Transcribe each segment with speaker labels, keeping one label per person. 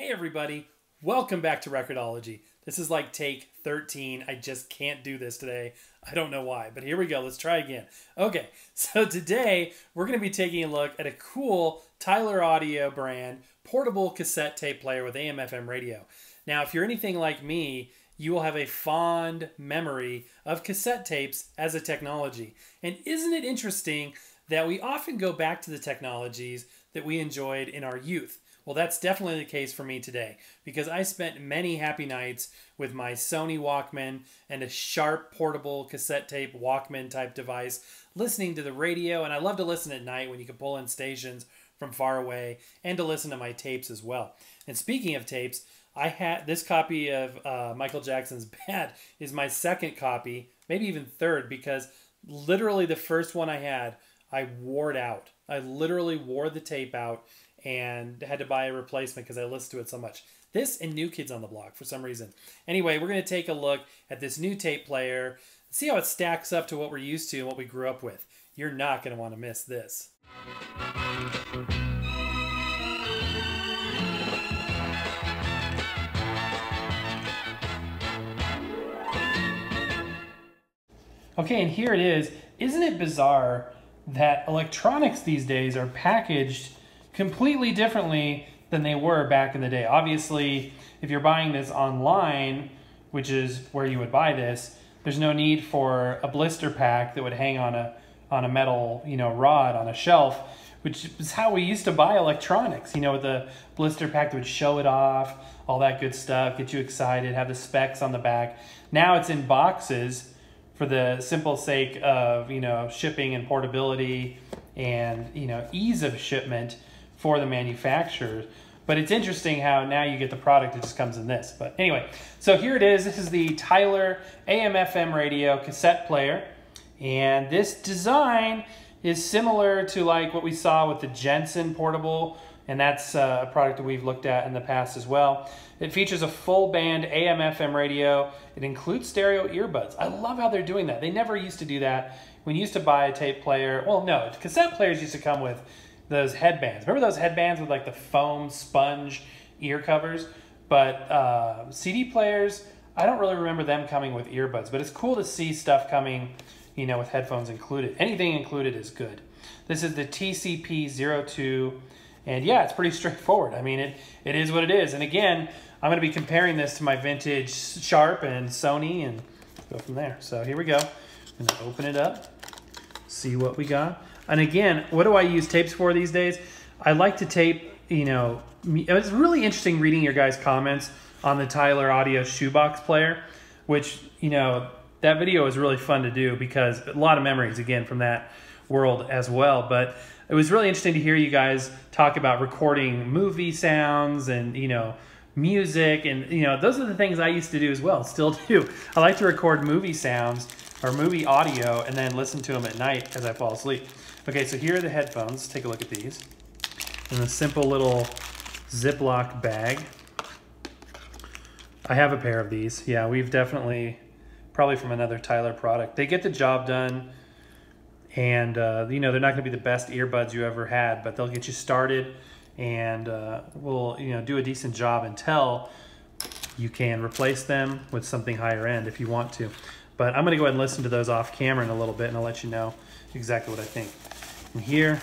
Speaker 1: Hey everybody, welcome back to Recordology. This is like take 13. I just can't do this today. I don't know why, but here we go. Let's try again. Okay, so today we're going to be taking a look at a cool Tyler Audio brand portable cassette tape player with AM FM radio. Now, if you're anything like me, you will have a fond memory of cassette tapes as a technology. And isn't it interesting that we often go back to the technologies that we enjoyed in our youth? Well, that's definitely the case for me today because I spent many happy nights with my Sony Walkman and a sharp portable cassette tape Walkman type device listening to the radio. And I love to listen at night when you can pull in stations from far away and to listen to my tapes as well. And speaking of tapes, I had this copy of uh, Michael Jackson's Bad is my second copy, maybe even third, because literally the first one I had, I wore it out. I literally wore the tape out and had to buy a replacement because I listened to it so much. This and New Kids on the Block for some reason. Anyway, we're going to take a look at this new tape player, see how it stacks up to what we're used to and what we grew up with. You're not going to want to miss this. Okay, and here it is. Isn't it bizarre that electronics these days are packaged completely differently than they were back in the day. Obviously, if you're buying this online, which is where you would buy this, there's no need for a blister pack that would hang on a on a metal, you know, rod on a shelf, which is how we used to buy electronics, you know, with the blister pack that would show it off, all that good stuff, get you excited, have the specs on the back. Now it's in boxes for the simple sake of, you know, shipping and portability and, you know, ease of shipment for the manufacturers. But it's interesting how now you get the product it just comes in this. But anyway, so here it is. This is the Tyler AM FM radio cassette player. And this design is similar to like what we saw with the Jensen portable. And that's uh, a product that we've looked at in the past as well. It features a full band AM FM radio. It includes stereo earbuds. I love how they're doing that. They never used to do that. When you used to buy a tape player, well, no, cassette players used to come with those headbands. Remember those headbands with like the foam sponge ear covers? But uh, CD players, I don't really remember them coming with earbuds, but it's cool to see stuff coming, you know, with headphones included. Anything included is good. This is the TCP02, and yeah, it's pretty straightforward. I mean, it, it is what it is. And again, I'm to be comparing this to my vintage Sharp and Sony and go from there. So here we go. I'm to open it up, see what we got. And again, what do I use tapes for these days? I like to tape, you know, it's really interesting reading your guys' comments on the Tyler Audio shoebox player, which, you know, that video was really fun to do because a lot of memories, again, from that world as well. But it was really interesting to hear you guys talk about recording movie sounds and, you know, music. And, you know, those are the things I used to do as well, still do. I like to record movie sounds or movie audio and then listen to them at night as I fall asleep. Okay, so here are the headphones. Take a look at these. In a simple little Ziploc bag. I have a pair of these. Yeah, we've definitely, probably from another Tyler product. They get the job done and uh, you know, they're not gonna be the best earbuds you ever had, but they'll get you started and uh, will you know do a decent job until you can replace them with something higher end if you want to. But I'm gonna go ahead and listen to those off camera in a little bit and I'll let you know exactly what I think. And here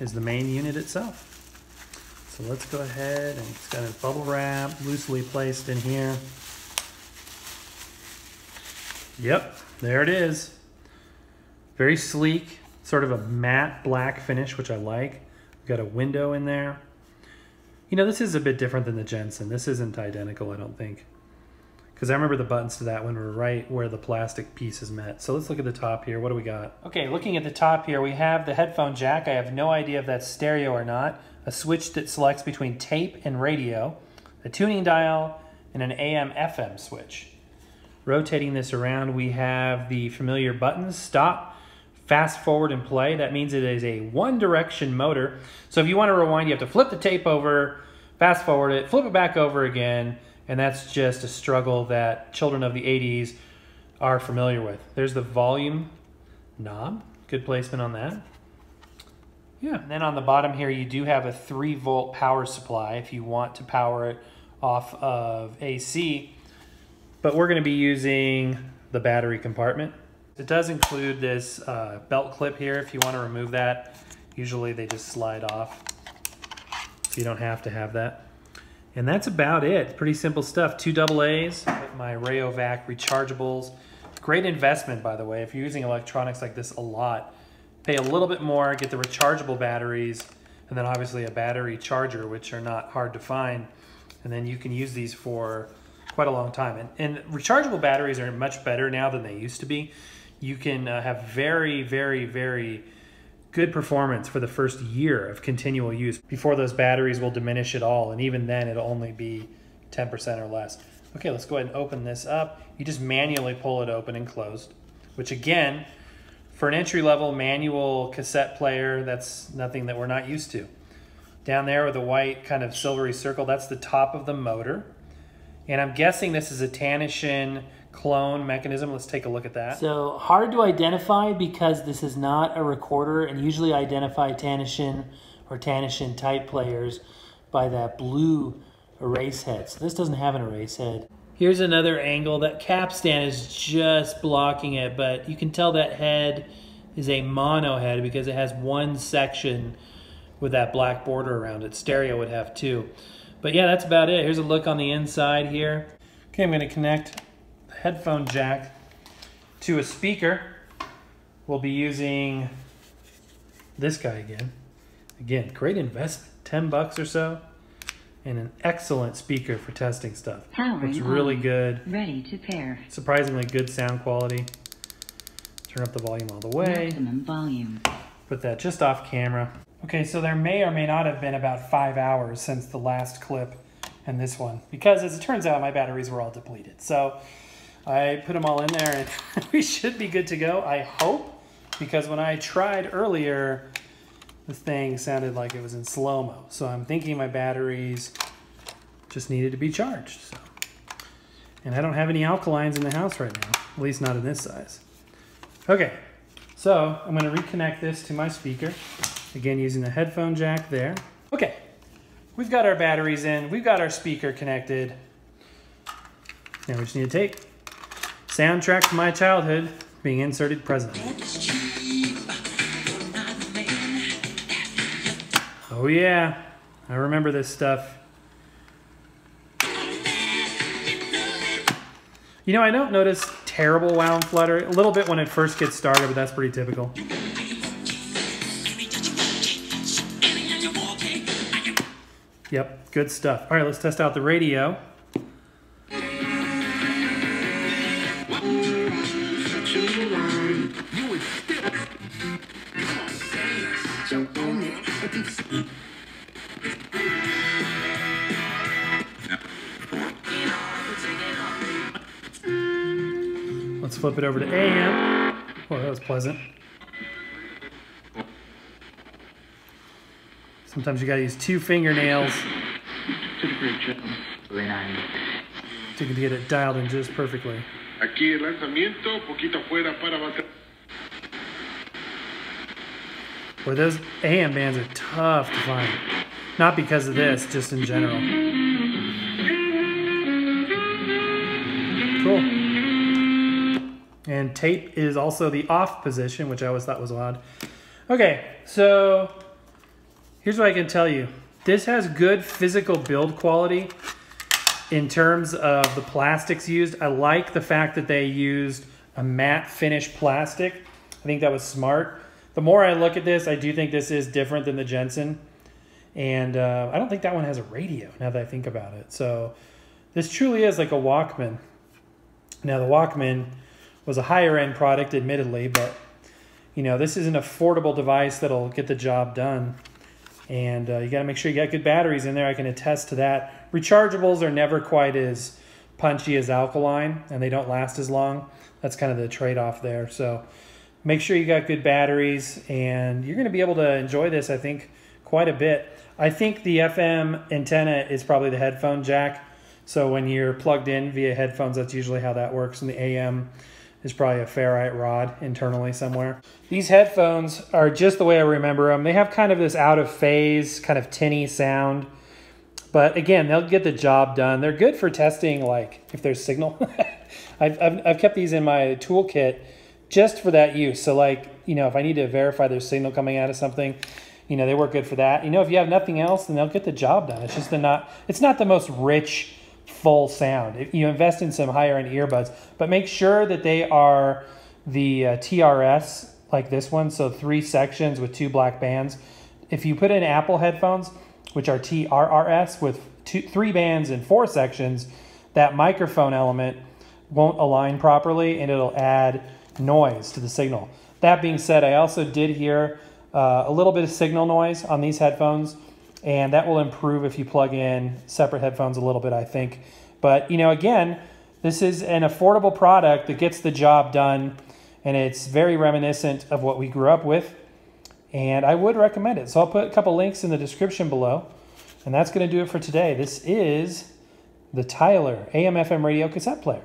Speaker 1: is the main unit itself. So let's go ahead and it's got a bubble wrap loosely placed in here. Yep, there it is. Very sleek, sort of a matte black finish, which I like. We've got a window in there. You know, this is a bit different than the Jensen. This isn't identical, I don't think. Because I remember the buttons to that one were right where the plastic pieces met. So let's look at the top here. What do we got? Okay, looking at the top here, we have the headphone jack. I have no idea if that's stereo or not. A switch that selects between tape and radio. A tuning dial and an AM FM switch. Rotating this around, we have the familiar buttons. Stop, fast forward, and play. That means it is a one direction motor. So if you want to rewind, you have to flip the tape over, fast forward it, flip it back over again, and that's just a struggle that children of the 80s are familiar with. There's the volume knob, good placement on that. Yeah. And then on the bottom here, you do have a 3 volt power supply if you want to power it off of AC. But we're going to be using the battery compartment. It does include this uh, belt clip here if you want to remove that. Usually they just slide off, so you don't have to have that. And that's about it. Pretty simple stuff. Two double A's with my Rayovac rechargeables. Great investment, by the way. If you're using electronics like this a lot, pay a little bit more, get the rechargeable batteries, and then obviously a battery charger, which are not hard to find. And then you can use these for quite a long time. And, and rechargeable batteries are much better now than they used to be. You can uh, have very, very, very good performance for the first year of continual use before those batteries will diminish at all. And even then, it'll only be 10% or less. Okay, let's go ahead and open this up. You just manually pull it open and closed, which again, for an entry level manual cassette player, that's nothing that we're not used to. Down there with the white kind of silvery circle, that's the top of the motor. And I'm guessing this is a Tanashin clone mechanism. Let's take a look at that.
Speaker 2: So hard to identify because this is not a recorder and usually identify Tanashin or Tanashin type players by that blue erase head. So this doesn't have an erase head. Here's another angle. That capstan is just blocking it, but you can tell that head is a mono head because it has one section with that black border around it. Stereo would have two. But yeah, that's about it. Here's a look on the inside here. Okay, I'm gonna connect headphone jack to a speaker. We'll be using this guy again. Again, great investment, 10 bucks or so, and an excellent speaker for testing stuff.
Speaker 3: Powering
Speaker 2: Looks really
Speaker 3: on.
Speaker 2: good.
Speaker 3: Ready to pair.
Speaker 2: Surprisingly good sound quality. Turn up the volume all the way.
Speaker 3: Maximum volume.
Speaker 2: Put that just off camera.
Speaker 1: Okay, so there may or may not have been about five hours since the last clip and this one, because as it turns out, my batteries were all depleted. So I put them all in there and we should be good to go, I hope, because when I tried earlier, the thing sounded like it was in slow-mo. So I'm thinking my batteries just needed to be charged. So. And I don't have any alkalines in the house right now, at least not in this size. Okay, so I'm gonna reconnect this to my speaker. Again, using the headphone jack there. Okay, we've got our batteries in, we've got our speaker connected. Now we just need a tape. Soundtrack to my childhood being inserted presently. Oh yeah, I remember this stuff. You know, I don't notice terrible wow and flutter. A little bit when it first gets started, but that's pretty typical. Yep, good stuff. All right, let's test out the radio. Let's flip it over to AM. Oh, that was pleasant. Sometimes you gotta use two fingernails to get it dialed in just perfectly.
Speaker 4: Aquí el lanzamiento, poquito afuera para bater.
Speaker 1: Boy, those AM bands are tough to find. Not because of this, just in general. Cool. And tape is also the off position, which I always thought was odd. Okay, so here's what I can tell you. This has good physical build quality in terms of the plastics used. I like the fact that they used a matte finish plastic. I think that was smart. The more I look at this, I do think this is different than the Jensen. And uh, I don't think that one has a radio now that I think about it. So this truly is like a Walkman. Now the Walkman was a higher end product, admittedly, but you know this is an affordable device that'll get the job done. And uh, you got to make sure you got good batteries in there. I can attest to that. Rechargeables are never quite as punchy as alkaline, and they don't last as long. That's kind of the trade off there. So make sure you got good batteries, and you're going to be able to enjoy this. I think quite a bit. I think the FM antenna is probably the headphone jack. So when you're plugged in via headphones, that's usually how that works. And the AM is probably a ferrite rod internally somewhere. These headphones are just the way I remember them. They have kind of this out of phase, kind of tinny sound. But again, they'll get the job done. They're good for testing, like if there's signal. I've, I've, I've kept these in my toolkit just for that use. So like, you know, if I need to verify there's signal coming out of something, you know, they work good for that. You know, if you have nothing else, then they'll get the job done. It's just the not, it's not the most rich, full sound. If you invest in some higher end earbuds, but make sure that they are the uh, TRS like this one. So three sections with two black bands. If you put in Apple headphones, which are TRRS with two, three bands and four sections, that microphone element won't align properly and it'll add noise to the signal. That being said, I also did hear uh, a little bit of signal noise on these headphones, and that will improve if you plug in separate headphones a little bit, I think. But, you know, again, this is an affordable product that gets the job done, and it's very reminiscent of what we grew up with, and I would recommend it. So I'll put a couple links in the description below, and that's going to do it for today. This is the Tyler AM FM radio cassette player.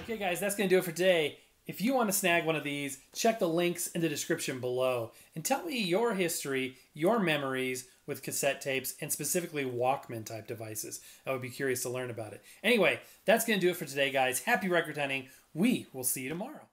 Speaker 1: Okay, guys, that's going to do it for today. If you want to snag one of these, check the links in the description below and tell me your history, your memories with cassette tapes and specifically Walkman type devices. I would be curious to learn about it. Anyway, that's going to do it for today, guys. Happy record hunting. We will see you tomorrow.